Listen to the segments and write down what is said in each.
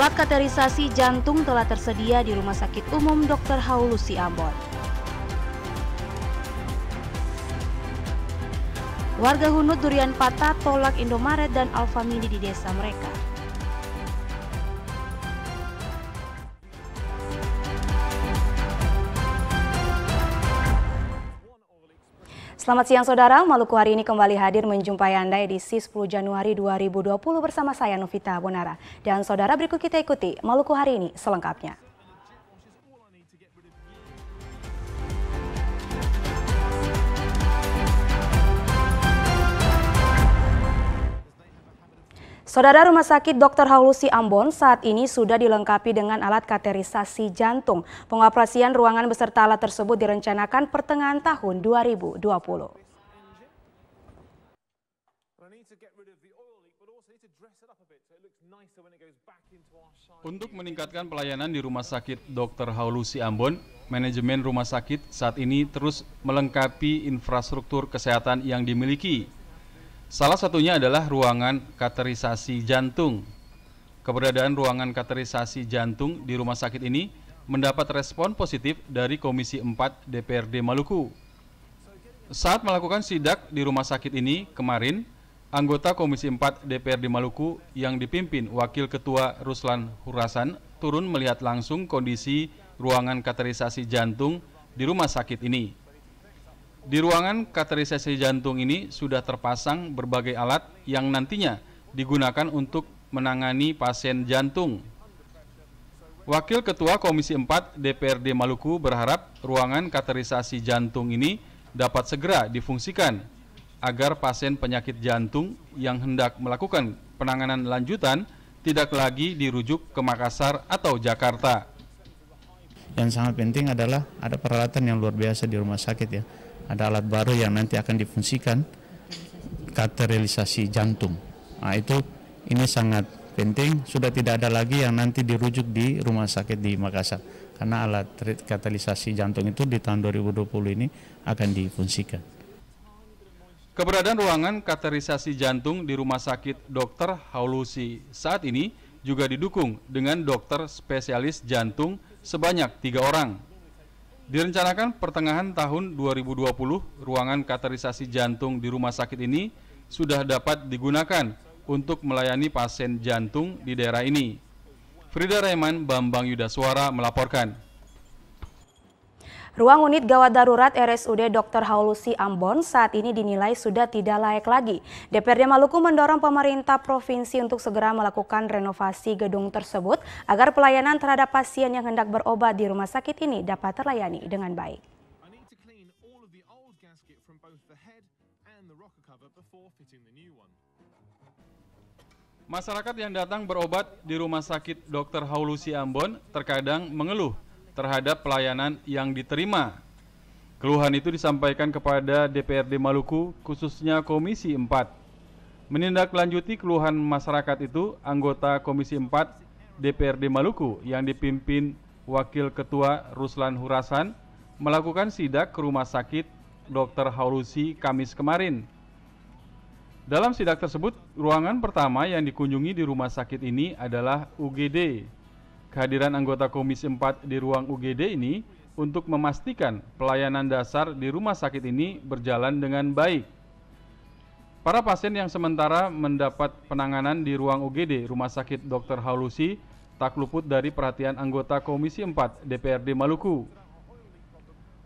Alat katerisasi jantung telah tersedia di Rumah Sakit Umum Dr. Haulusi Ambon. Warga Hunut Durian Patah tolak Indomaret dan Alfamidi di desa mereka. Selamat siang saudara, Maluku hari ini kembali hadir menjumpai Anda edisi 10 Januari 2020 bersama saya Novita Bonara. Dan saudara berikut kita ikuti Maluku hari ini selengkapnya. Saudara Rumah Sakit Dr. Haulusi Ambon saat ini sudah dilengkapi dengan alat katerisasi jantung. Pengoperasian ruangan beserta alat tersebut direncanakan pertengahan tahun 2020. Untuk meningkatkan pelayanan di Rumah Sakit Dr. Haulusi Ambon, manajemen rumah sakit saat ini terus melengkapi infrastruktur kesehatan yang dimiliki Salah satunya adalah ruangan katerisasi jantung. Keberadaan ruangan katerisasi jantung di rumah sakit ini mendapat respon positif dari Komisi 4 DPRD Maluku. Saat melakukan sidak di rumah sakit ini kemarin, anggota Komisi 4 DPRD Maluku yang dipimpin Wakil Ketua Ruslan Hurasan turun melihat langsung kondisi ruangan katerisasi jantung di rumah sakit ini. Di ruangan katerisasi jantung ini sudah terpasang berbagai alat yang nantinya digunakan untuk menangani pasien jantung. Wakil Ketua Komisi 4 DPRD Maluku berharap ruangan katerisasi jantung ini dapat segera difungsikan agar pasien penyakit jantung yang hendak melakukan penanganan lanjutan tidak lagi dirujuk ke Makassar atau Jakarta. Yang sangat penting adalah ada peralatan yang luar biasa di rumah sakit ya ada alat baru yang nanti akan difungsikan katerisasi jantung. Nah, itu ini sangat penting sudah tidak ada lagi yang nanti dirujuk di rumah sakit di Makassar karena alat katerisasi jantung itu di tahun 2020 ini akan difungsikan. Keberadaan ruangan katerisasi jantung di Rumah Sakit Dr. Haulusi saat ini juga didukung dengan dokter spesialis jantung sebanyak tiga orang Direncanakan pertengahan tahun 2020, ruangan katerisasi jantung di rumah sakit ini sudah dapat digunakan untuk melayani pasien jantung di daerah ini. Frida Raiman, Bambang Yudaswara melaporkan. Ruang unit gawat darurat RSUD Dr. Haulusi Ambon saat ini dinilai sudah tidak layak lagi. DPRD Maluku mendorong pemerintah provinsi untuk segera melakukan renovasi gedung tersebut agar pelayanan terhadap pasien yang hendak berobat di rumah sakit ini dapat terlayani dengan baik. Masyarakat yang datang berobat di Rumah Sakit Dr. Haulusi Ambon terkadang mengeluh terhadap pelayanan yang diterima. Keluhan itu disampaikan kepada DPRD Maluku, khususnya Komisi 4. Menindaklanjuti keluhan masyarakat itu, anggota Komisi 4 DPRD Maluku yang dipimpin Wakil Ketua Ruslan Hurasan melakukan sidak ke Rumah Sakit Dr. Haulusi Kamis kemarin. Dalam sidak tersebut, ruangan pertama yang dikunjungi di rumah sakit ini adalah UGD Kehadiran anggota Komisi 4 di ruang UGD ini untuk memastikan pelayanan dasar di rumah sakit ini berjalan dengan baik. Para pasien yang sementara mendapat penanganan di ruang UGD Rumah Sakit Dr. Haulusi tak luput dari perhatian anggota Komisi 4 DPRD Maluku.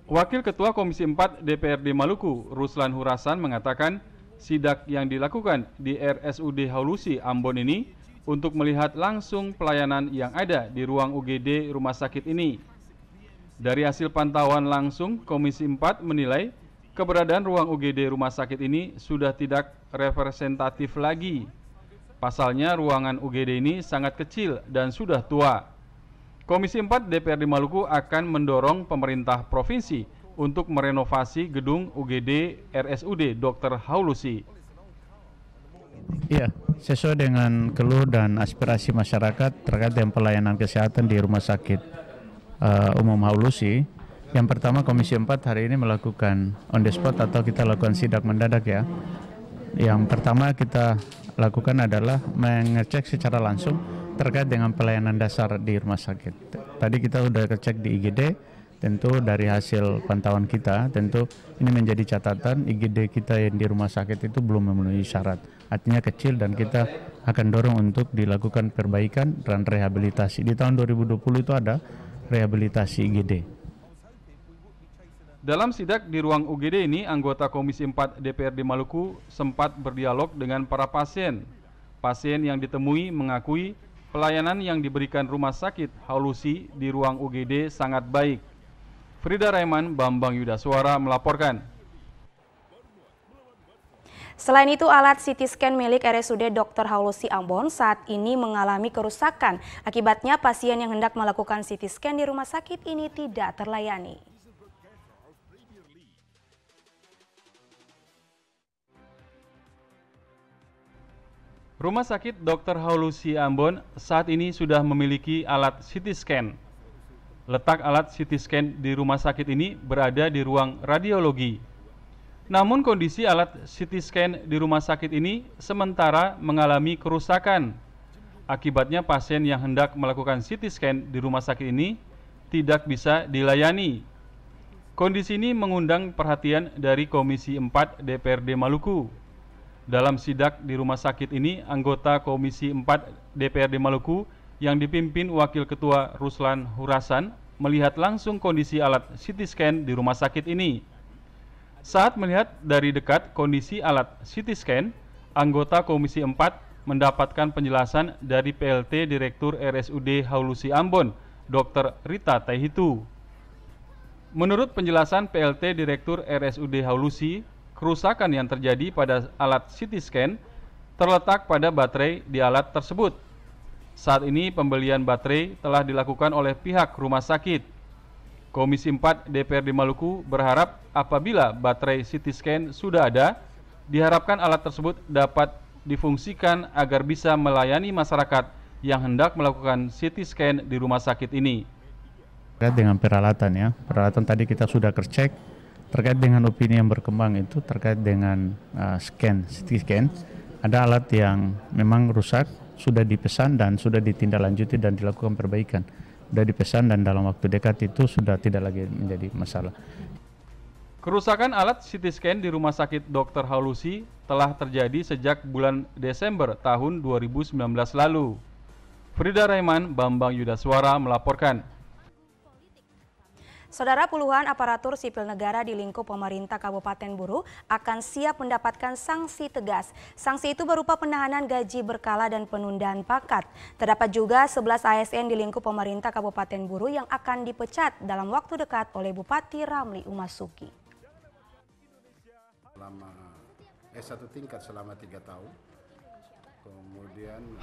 Wakil Ketua Komisi 4 DPRD Maluku, Ruslan Hurasan mengatakan sidak yang dilakukan di RSUD Haulusi Ambon ini untuk melihat langsung pelayanan yang ada di ruang UGD rumah sakit ini. Dari hasil pantauan langsung, Komisi 4 menilai keberadaan ruang UGD rumah sakit ini sudah tidak representatif lagi. Pasalnya ruangan UGD ini sangat kecil dan sudah tua. Komisi 4 DPRD Maluku akan mendorong pemerintah provinsi untuk merenovasi gedung UGD RSUD Dr. Haulusi. Iya, sesuai dengan keluh dan aspirasi masyarakat terkait dengan pelayanan kesehatan di Rumah Sakit uh, Umum Haulusi. Yang pertama Komisi 4 hari ini melakukan on the spot atau kita lakukan sidak mendadak ya. Yang pertama kita lakukan adalah mengecek secara langsung terkait dengan pelayanan dasar di rumah sakit. Tadi kita sudah cek di IGD, tentu dari hasil pantauan kita, tentu ini menjadi catatan IGD kita yang di rumah sakit itu belum memenuhi syarat. Artinya kecil dan kita akan dorong untuk dilakukan perbaikan dan rehabilitasi. Di tahun 2020 itu ada rehabilitasi IGD. Dalam sidak di ruang UGD ini, anggota Komisi 4 DPRD Maluku sempat berdialog dengan para pasien. Pasien yang ditemui mengakui pelayanan yang diberikan rumah sakit Haulusi di ruang UGD sangat baik. Frida Raiman, Bambang Yudaswara melaporkan. Selain itu, alat CT scan milik RSUD Dr. Haulusi Ambon saat ini mengalami kerusakan. Akibatnya, pasien yang hendak melakukan CT scan di rumah sakit ini tidak terlayani. Rumah sakit Dr. Haulusi Ambon saat ini sudah memiliki alat CT scan. Letak alat CT scan di rumah sakit ini berada di ruang radiologi. Namun kondisi alat CT scan di rumah sakit ini sementara mengalami kerusakan. Akibatnya pasien yang hendak melakukan CT scan di rumah sakit ini tidak bisa dilayani. Kondisi ini mengundang perhatian dari Komisi 4 DPRD Maluku dalam sidak di rumah sakit ini, anggota Komisi 4 DPRD Maluku yang dipimpin Wakil Ketua Ruslan Hurasan melihat langsung kondisi alat CT scan di rumah sakit ini. Saat melihat dari dekat kondisi alat CT scan, anggota Komisi 4 mendapatkan penjelasan dari PLT Direktur RSUD Haulusi Ambon, Dr. Rita Taihitu. Menurut penjelasan PLT Direktur RSUD Haulusi, kerusakan yang terjadi pada alat CT scan terletak pada baterai di alat tersebut. Saat ini pembelian baterai telah dilakukan oleh pihak rumah sakit. Komisi 4 DPRD Maluku berharap apabila baterai CT scan sudah ada, diharapkan alat tersebut dapat difungsikan agar bisa melayani masyarakat yang hendak melakukan CT scan di rumah sakit ini. Dengan peralatan ya, peralatan tadi kita sudah kercek, terkait dengan opini yang berkembang itu terkait dengan uh, scan CT scan ada alat yang memang rusak sudah dipesan dan sudah ditindaklanjuti dan dilakukan perbaikan sudah dipesan dan dalam waktu dekat itu sudah tidak lagi menjadi masalah. Kerusakan alat CT scan di Rumah Sakit Dr. Haulusi telah terjadi sejak bulan Desember tahun 2019 lalu. Frida Raiman, Bambang Yudaswara melaporkan. Saudara puluhan aparatur sipil negara di lingkup pemerintah Kabupaten Buru akan siap mendapatkan sanksi tegas. Sanksi itu berupa penahanan gaji berkala dan penundaan pakat. Terdapat juga 11 ASN di lingkup pemerintah Kabupaten Buru yang akan dipecat dalam waktu dekat oleh Bupati Ramli Umasuki. Selama S1 tingkat selama tiga tahun,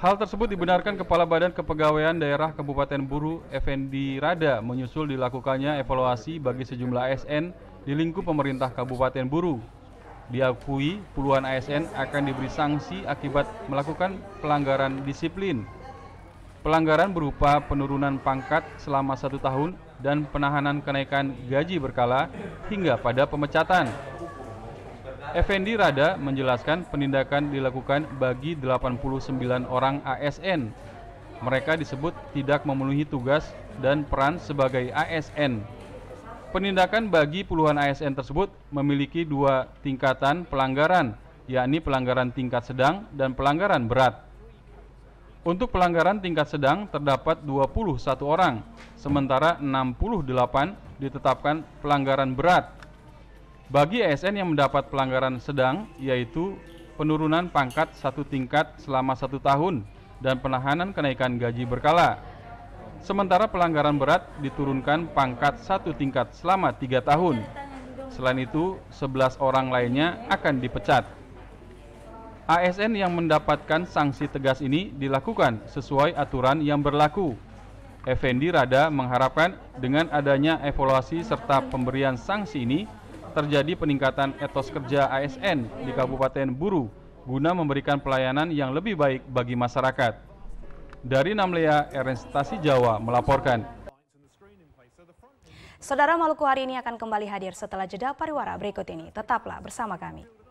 Hal tersebut dibenarkan Kepala Badan Kepegawaian Daerah Kabupaten Buru, Effendi Rada, menyusul dilakukannya evaluasi bagi sejumlah ASN di lingkup pemerintah Kabupaten Buru. Diakui puluhan ASN akan diberi sanksi akibat melakukan pelanggaran disiplin. Pelanggaran berupa penurunan pangkat selama satu tahun dan penahanan kenaikan gaji berkala hingga pada pemecatan. Effendi Rada menjelaskan penindakan dilakukan bagi 89 orang ASN. Mereka disebut tidak memenuhi tugas dan peran sebagai ASN. Penindakan bagi puluhan ASN tersebut memiliki dua tingkatan pelanggaran, yakni pelanggaran tingkat sedang dan pelanggaran berat. Untuk pelanggaran tingkat sedang terdapat 21 orang, sementara 68 ditetapkan pelanggaran berat bagi ASN yang mendapat pelanggaran sedang, yaitu penurunan pangkat satu tingkat selama satu tahun dan penahanan kenaikan gaji berkala. Sementara pelanggaran berat diturunkan pangkat satu tingkat selama tiga tahun. Selain itu, 11 orang lainnya akan dipecat. ASN yang mendapatkan sanksi tegas ini dilakukan sesuai aturan yang berlaku. Effendi Rada mengharapkan dengan adanya evaluasi serta pemberian sanksi ini terjadi peningkatan etos kerja ASN di Kabupaten Buru guna memberikan pelayanan yang lebih baik bagi masyarakat. Dari Namlea, Ernestasi Jawa melaporkan. Saudara Maluku hari ini akan kembali hadir setelah jeda pariwara berikut ini. Tetaplah bersama kami.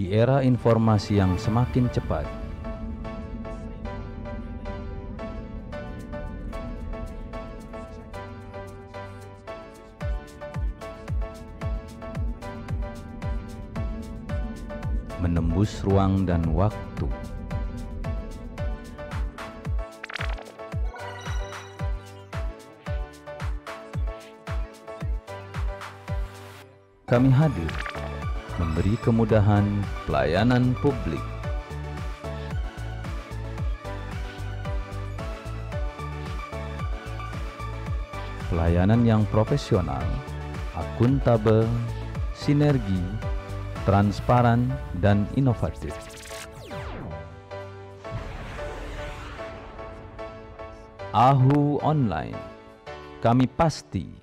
Di era informasi yang semakin cepat, menembus ruang dan waktu. Kami hadir memberi kemudahan pelayanan publik. Pelayanan yang profesional, akuntabel, sinergi, transparan, dan inovatif. Ahu Online, kami pasti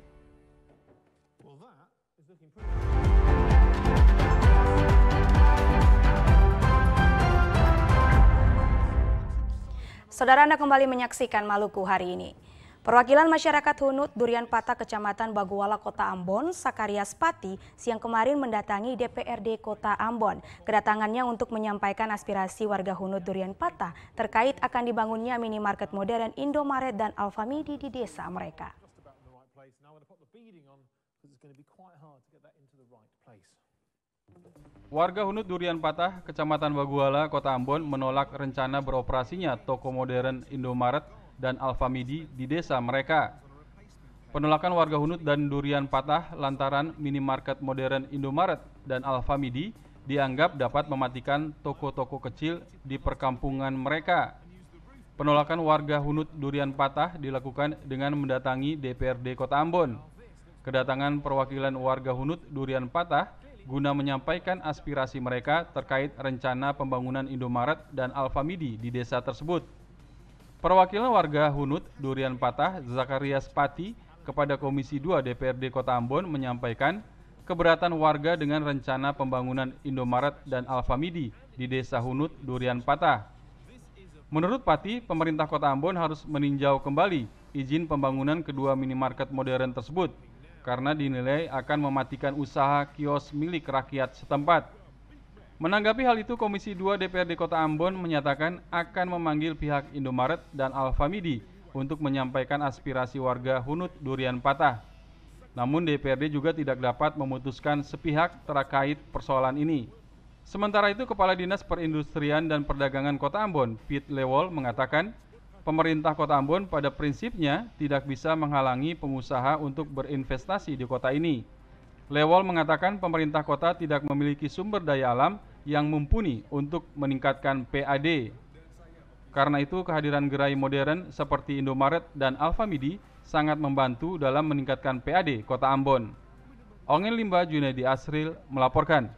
Saudara Anda kembali menyaksikan Maluku hari ini. Perwakilan masyarakat Hunut Durian Patah Kecamatan Baguala Kota Ambon, Sakarias Pati, siang kemarin mendatangi DPRD Kota Ambon. Kedatangannya untuk menyampaikan aspirasi warga Hunut Durian Patah terkait akan dibangunnya minimarket modern Indomaret dan Alfamidi di desa mereka. Warga Hunut Durian Patah, Kecamatan Baguala, Kota Ambon menolak rencana beroperasinya toko modern Indomaret dan Alfamidi di desa mereka. Penolakan warga Hunut dan Durian Patah lantaran minimarket modern Indomaret dan Alfamidi dianggap dapat mematikan toko-toko kecil di perkampungan mereka. Penolakan warga Hunut Durian Patah dilakukan dengan mendatangi DPRD Kota Ambon. Kedatangan perwakilan warga Hunut Durian Patah guna menyampaikan aspirasi mereka terkait rencana pembangunan Indomaret dan Alfamidi di desa tersebut. Perwakilan warga Hunut Durian Patah Zakarias Pati kepada Komisi 2 DPRD Kota Ambon menyampaikan keberatan warga dengan rencana pembangunan Indomaret dan Alfamidi di Desa Hunut Durian Patah. Menurut Pati, pemerintah Kota Ambon harus meninjau kembali izin pembangunan kedua minimarket modern tersebut karena dinilai akan mematikan usaha kios milik rakyat setempat. Menanggapi hal itu, Komisi 2 DPRD Kota Ambon menyatakan akan memanggil pihak Indomaret dan Alfamidi untuk menyampaikan aspirasi warga Hunut Durian Patah. Namun DPRD juga tidak dapat memutuskan sepihak terkait persoalan ini. Sementara itu, Kepala Dinas Perindustrian dan Perdagangan Kota Ambon, Pete Lewol, mengatakan pemerintah Kota Ambon pada prinsipnya tidak bisa menghalangi pengusaha untuk berinvestasi di kota ini. Lewol mengatakan pemerintah kota tidak memiliki sumber daya alam yang mumpuni untuk meningkatkan PAD. Karena itu kehadiran gerai modern seperti Indomaret dan Alfamidi sangat membantu dalam meningkatkan PAD Kota Ambon. Ongen Limba Junedi Asril melaporkan.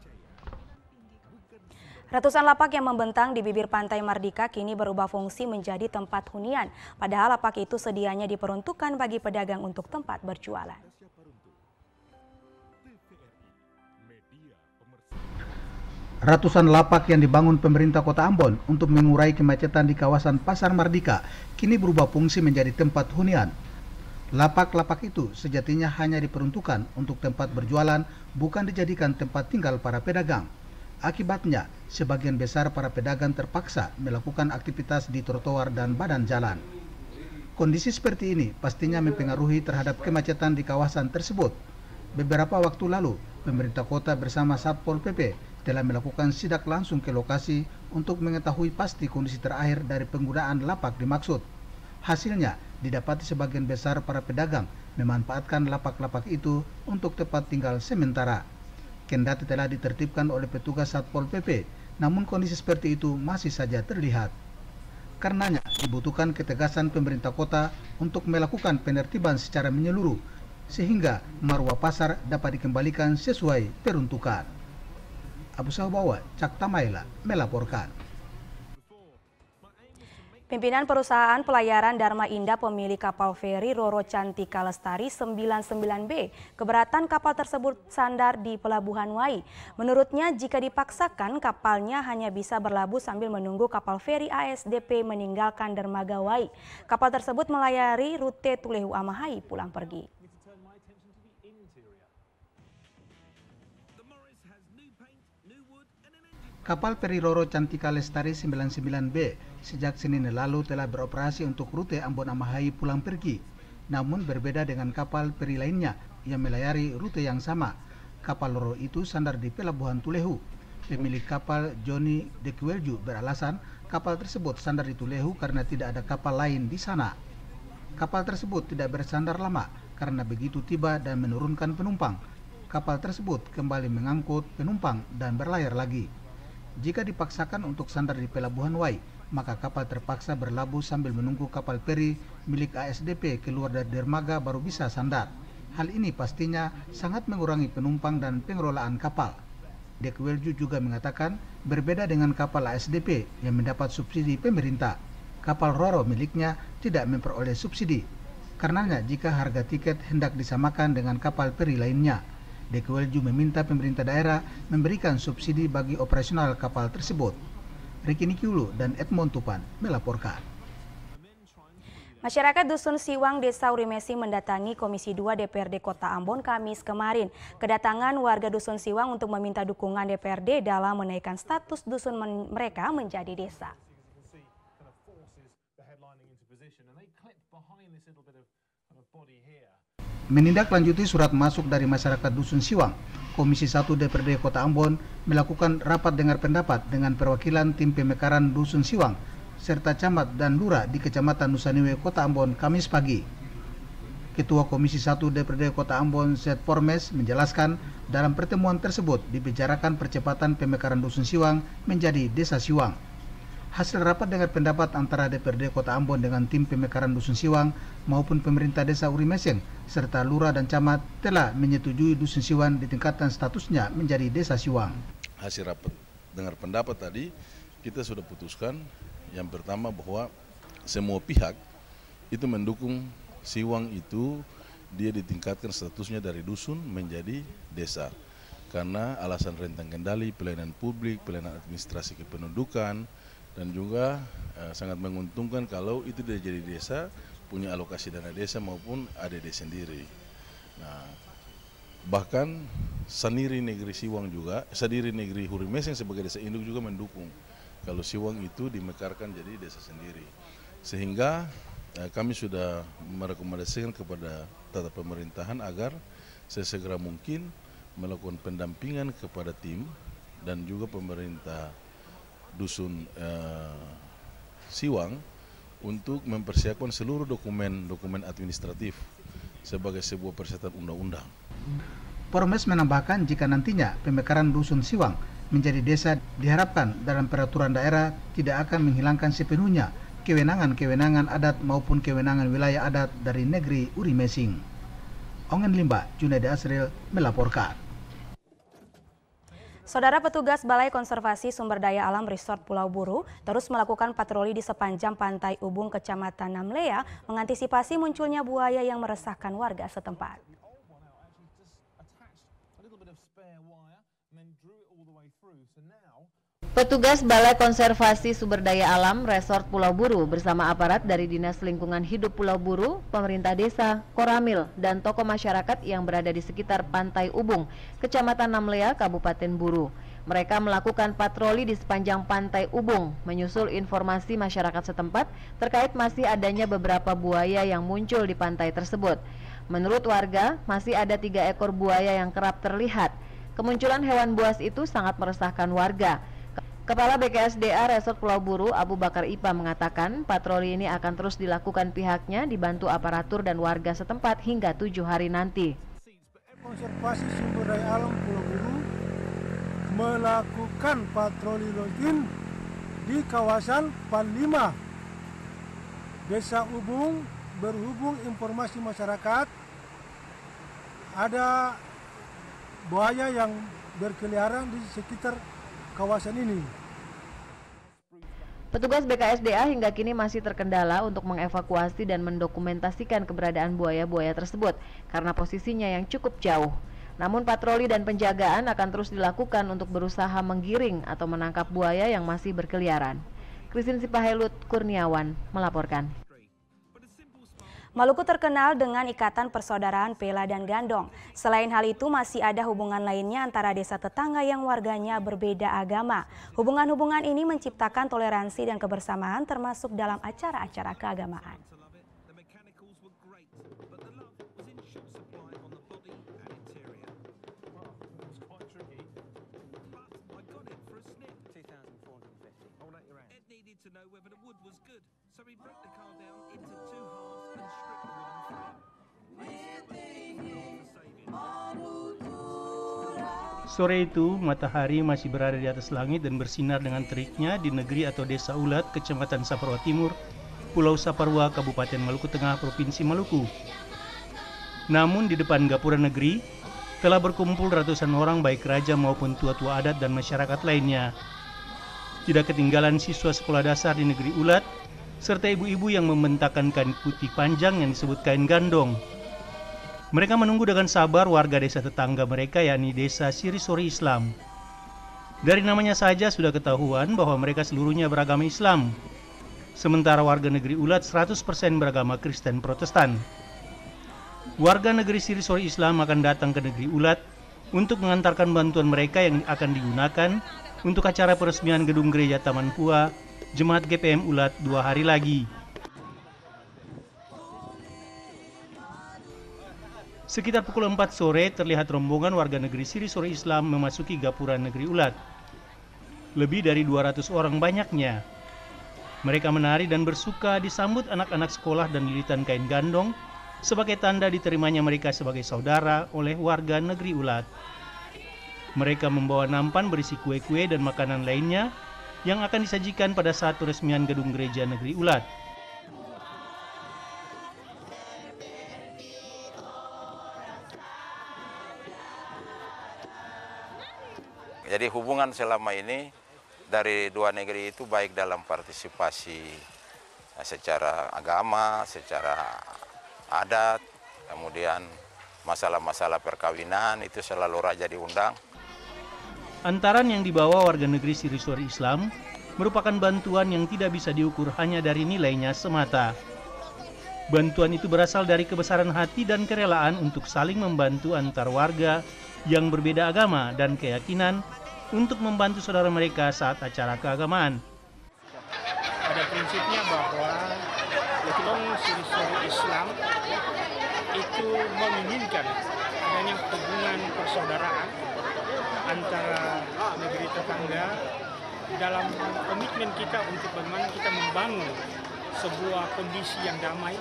Ratusan lapak yang membentang di bibir pantai Mardika kini berubah fungsi menjadi tempat hunian. Padahal lapak itu sedianya diperuntukkan bagi pedagang untuk tempat berjualan. Ratusan lapak yang dibangun pemerintah kota Ambon untuk mengurai kemacetan di kawasan Pasar Mardika kini berubah fungsi menjadi tempat hunian. Lapak-lapak itu sejatinya hanya diperuntukkan untuk tempat berjualan, bukan dijadikan tempat tinggal para pedagang. Akibatnya, sebagian besar para pedagang terpaksa melakukan aktivitas di trotoar dan badan jalan. Kondisi seperti ini pastinya mempengaruhi terhadap kemacetan di kawasan tersebut. Beberapa waktu lalu, pemerintah kota bersama Satpol PP telah melakukan sidak langsung ke lokasi untuk mengetahui pasti kondisi terakhir dari penggunaan lapak dimaksud. Hasilnya, didapati sebagian besar para pedagang memanfaatkan lapak-lapak itu untuk tempat tinggal sementara. Kendati telah ditertibkan oleh petugas Satpol PP, namun kondisi seperti itu masih saja terlihat. Karenanya, dibutuhkan ketegasan pemerintah kota untuk melakukan penertiban secara menyeluruh, sehingga marwah pasar dapat dikembalikan sesuai peruntukan. Abu Sabawa, Cak Tamaila, melaporkan. Pimpinan perusahaan pelayaran Dharma Indah pemilik kapal feri Roro Cantika Lestari 99B keberatan kapal tersebut sandar di Pelabuhan Wai. Menurutnya jika dipaksakan kapalnya hanya bisa berlabuh sambil menunggu kapal feri ASDP meninggalkan dermaga Wai. Kapal tersebut melayari rute Tulehu Amahai pulang pergi. Kapal peri Roro Cantika Lestari 99B sejak Senin lalu telah beroperasi untuk rute Ambon Amahai pulang pergi. Namun berbeda dengan kapal peri lainnya yang melayari rute yang sama. Kapal Roro itu sandar di Pelabuhan Tulehu. Pemilik kapal Johnny Dekwelju beralasan kapal tersebut sandar di Tulehu karena tidak ada kapal lain di sana. Kapal tersebut tidak bersandar lama karena begitu tiba dan menurunkan penumpang kapal tersebut kembali mengangkut penumpang dan berlayar lagi. Jika dipaksakan untuk sandar di pelabuhan Wai, maka kapal terpaksa berlabuh sambil menunggu kapal peri milik ASDP keluar dari dermaga baru bisa sandar. Hal ini pastinya sangat mengurangi penumpang dan pengelolaan kapal. Dekwelju juga mengatakan berbeda dengan kapal ASDP yang mendapat subsidi pemerintah. Kapal Roro miliknya tidak memperoleh subsidi. Karenanya jika harga tiket hendak disamakan dengan kapal peri lainnya, Dekwelju meminta pemerintah daerah memberikan subsidi bagi operasional kapal tersebut. Riki Nikiulu dan Edmond Tupan melaporkan. Masyarakat Dusun Siwang, Desa Urimesi mendatangi Komisi 2 DPRD Kota Ambon Kamis kemarin. Kedatangan warga Dusun Siwang untuk meminta dukungan DPRD dalam menaikkan status dusun men mereka menjadi desa. Menindaklanjuti surat masuk dari masyarakat Dusun Siwang, Komisi 1 DPRD Kota Ambon melakukan rapat dengar pendapat dengan perwakilan tim pemekaran Dusun Siwang serta camat dan lurah di Kecamatan Nusaniwe Kota Ambon Kamis pagi. Ketua Komisi 1 DPRD Kota Ambon Zed Pormes menjelaskan dalam pertemuan tersebut dibicarakan percepatan pemekaran Dusun Siwang menjadi Desa Siwang. Hasil rapat dengar pendapat antara DPRD Kota Ambon dengan tim pemekaran Dusun Siwang maupun pemerintah desa Urimeseng serta lurah dan camat telah menyetujui Dusun Siwang ditingkatkan statusnya menjadi desa Siwang. Hasil rapat dengar pendapat tadi kita sudah putuskan yang pertama bahwa semua pihak itu mendukung Siwang itu dia ditingkatkan statusnya dari dusun menjadi desa karena alasan rentang kendali, pelayanan publik, pelayanan administrasi kependudukan, dan juga uh, sangat menguntungkan kalau itu dia jadi desa punya alokasi dana desa maupun ADD sendiri. Nah, bahkan Saniri Negeri Siwang juga, Saniri Negeri Hurimeseng sebagai desa induk juga mendukung kalau Siwang itu dimekarkan jadi desa sendiri. Sehingga eh, kami sudah merekomendasikan kepada tata pemerintahan agar sesegera mungkin melakukan pendampingan kepada tim dan juga pemerintah dusun uh, Siwang untuk mempersiapkan seluruh dokumen-dokumen administratif sebagai sebuah persyaratan undang-undang. Pormes menambahkan jika nantinya pemekaran dusun Siwang menjadi desa diharapkan dalam peraturan daerah tidak akan menghilangkan sepenuhnya kewenangan-kewenangan adat maupun kewenangan wilayah adat dari negeri Urimesing. Ongen Limba, Junaidi Asril melaporkan. Saudara petugas Balai Konservasi Sumber Daya Alam Resort Pulau Buru terus melakukan patroli di sepanjang pantai Ubung, Kecamatan Namlea, mengantisipasi munculnya buaya yang meresahkan warga setempat. Petugas Balai Konservasi Sumber Daya Alam Resort Pulau Buru bersama aparat dari Dinas Lingkungan Hidup Pulau Buru, pemerintah desa, Koramil, dan tokoh masyarakat yang berada di sekitar Pantai Ubung, Kecamatan Namlea, Kabupaten Buru. Mereka melakukan patroli di sepanjang Pantai Ubung, menyusul informasi masyarakat setempat terkait masih adanya beberapa buaya yang muncul di pantai tersebut. Menurut warga, masih ada tiga ekor buaya yang kerap terlihat. Kemunculan hewan buas itu sangat meresahkan warga. Kepala BKSDA Resort Pulau Buru Abu Bakar Ipa mengatakan patroli ini akan terus dilakukan pihaknya dibantu aparatur dan warga setempat hingga tujuh hari nanti. Konservasi sumber daya alam Pulau Buru melakukan patroli rutin di kawasan Panlima Desa Ubung berhubung informasi masyarakat ada buaya yang berkeliaran di sekitar kawasan ini. Petugas BKSDA hingga kini masih terkendala untuk mengevakuasi dan mendokumentasikan keberadaan buaya-buaya tersebut karena posisinya yang cukup jauh. Namun patroli dan penjagaan akan terus dilakukan untuk berusaha menggiring atau menangkap buaya yang masih berkeliaran. Krisin Sipahelut Kurniawan melaporkan. Maluku terkenal dengan ikatan persaudaraan Pela dan Gandong. Selain hal itu masih ada hubungan lainnya antara desa tetangga yang warganya berbeda agama. Hubungan-hubungan ini menciptakan toleransi dan kebersamaan termasuk dalam acara-acara keagamaan. To know whether the wood was good, so he broke the car down into two halves and stripped the wooden frame. Sore itu, matahari masih berada di atas langit dan bersinar dengan teriknya di negeri atau desa Ulat, Kecamatan Saparua Timur, Pulau Saparua, Kabupaten Maluku Tengah, Provinsi Maluku. Namun di depan gapura negeri, telah berkumpul ratusan orang baik raja maupun tua-tua adat dan masyarakat lainnya tidak ketinggalan siswa sekolah dasar di negeri Ulat, serta ibu-ibu yang membentakan kain putih panjang yang disebut kain gandong. Mereka menunggu dengan sabar warga desa tetangga mereka yakni desa Sirisori Islam. Dari namanya saja sudah ketahuan bahwa mereka seluruhnya beragama Islam. Sementara warga negeri Ulat 100% beragama Kristen Protestan. Warga negeri Sirisori Islam akan datang ke negeri Ulat untuk mengantarkan bantuan mereka yang akan digunakan untuk acara peresmian gedung gereja Taman Pua, Jemaat GPM Ulat dua hari lagi. Sekitar pukul 4 sore terlihat rombongan warga negeri Siri Sore Islam memasuki gapura negeri Ulat. Lebih dari 200 orang banyaknya. Mereka menari dan bersuka disambut anak-anak sekolah dan lilitan kain gandong sebagai tanda diterimanya mereka sebagai saudara oleh warga negeri Ulat. Mereka membawa nampan berisi kue-kue dan makanan lainnya yang akan disajikan pada saat peresmian gedung gereja negeri Ulat. Jadi hubungan selama ini dari dua negeri itu baik dalam partisipasi eh, secara agama, secara adat, kemudian masalah-masalah perkawinan itu selalu raja diundang. Antaran yang dibawa warga negeri Siriswari Islam merupakan bantuan yang tidak bisa diukur hanya dari nilainya semata. Bantuan itu berasal dari kebesaran hati dan kerelaan untuk saling membantu antar warga yang berbeda agama dan keyakinan untuk membantu saudara mereka saat acara keagamaan. Pada prinsipnya bahwa Letlong Siriswari Islam itu menginginkan adanya hubungan persaudaraan antara negeri tetangga dalam komitmen kita untuk bagaimana kita membangun sebuah kondisi yang damai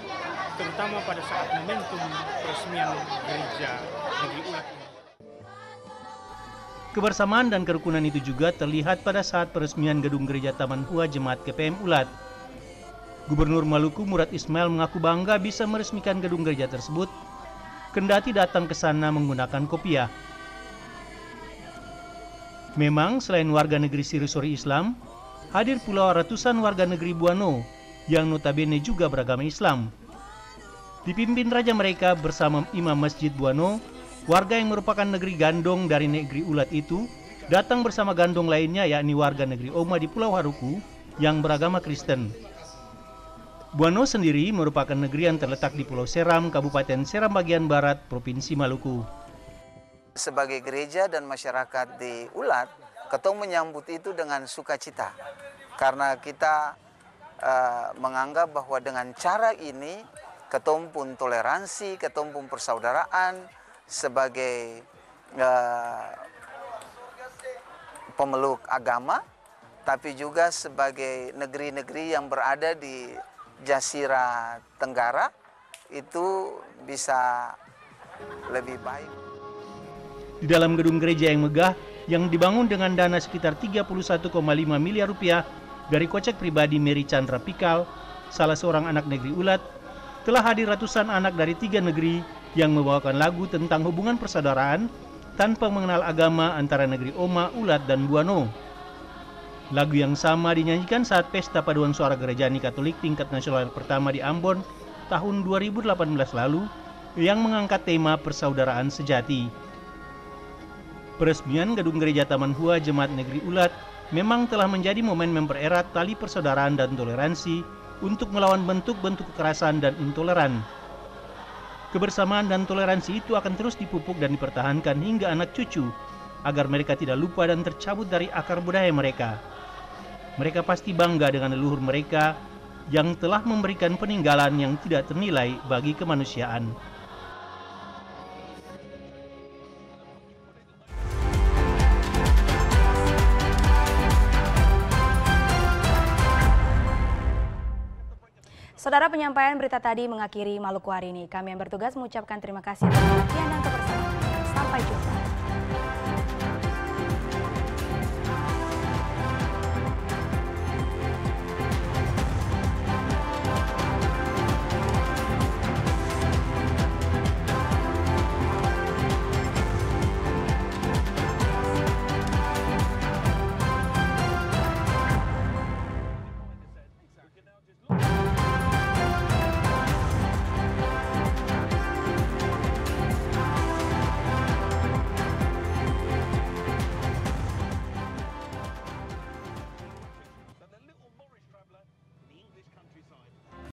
terutama pada saat momentum peresmian gereja negeri Ulat Kebersamaan dan kerukunan itu juga terlihat pada saat peresmian gedung gereja Taman Hua Jemaat KPM Ulat. Gubernur Maluku Murad Ismail mengaku bangga bisa meresmikan gedung gereja tersebut, kendati datang ke sana menggunakan kopiah. Memang selain warga negeri Sirisori Islam, hadir pula ratusan warga negeri Buano yang notabene juga beragama Islam. Dipimpin raja mereka bersama Imam Masjid Buano, warga yang merupakan negeri gandong dari negeri Ulat itu datang bersama gandong lainnya yakni warga negeri Oma di Pulau Haruku yang beragama Kristen. Buano sendiri merupakan negeri yang terletak di Pulau Seram, Kabupaten Seram bagian barat, Provinsi Maluku sebagai gereja dan masyarakat di Ulat, ketong menyambut itu dengan sukacita. Karena kita uh, menganggap bahwa dengan cara ini ketong pun toleransi, ketong pun persaudaraan sebagai uh, pemeluk agama, tapi juga sebagai negeri-negeri yang berada di Jasira Tenggara itu bisa lebih baik. Di dalam gedung gereja yang megah yang dibangun dengan dana sekitar 31,5 miliar rupiah dari kocek pribadi Mary Chandra Pikal, salah seorang anak negeri Ulat, telah hadir ratusan anak dari tiga negeri yang membawakan lagu tentang hubungan persaudaraan tanpa mengenal agama antara negeri Oma, Ulat, dan Buano. Lagu yang sama dinyanyikan saat pesta paduan suara gerejani Katolik tingkat nasional pertama di Ambon tahun 2018 lalu yang mengangkat tema persaudaraan sejati. Peresmian gedung gereja Taman Hua Jemaat Negeri Ulat memang telah menjadi momen mempererat tali persaudaraan dan toleransi untuk melawan bentuk-bentuk kekerasan dan intoleran Kebersamaan dan toleransi itu akan terus dipupuk dan dipertahankan hingga anak cucu, agar mereka tidak lupa dan tercabut dari akar budaya mereka. Mereka pasti bangga dengan leluhur mereka yang telah memberikan peninggalan yang tidak ternilai bagi kemanusiaan. Saudara penyampaian berita tadi mengakhiri Maluku hari ini. Kami yang bertugas mengucapkan terima kasih atas perhatian dan kebersamaan. Sampai jumpa.